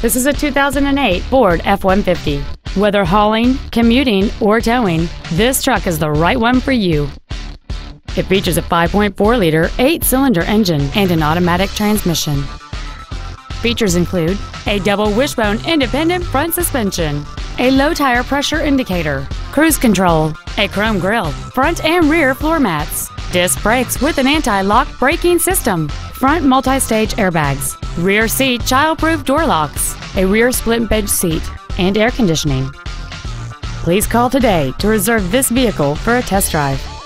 This is a 2008 Ford F-150. Whether hauling, commuting, or towing, this truck is the right one for you. It features a 5.4-liter, eight-cylinder engine and an automatic transmission. Features include a double wishbone independent front suspension, a low tire pressure indicator, cruise control, a chrome grille, front and rear floor mats, disc brakes with an anti-lock braking system, front multi-stage airbags, rear seat child-proof door locks, a rear split bench seat, and air conditioning. Please call today to reserve this vehicle for a test drive.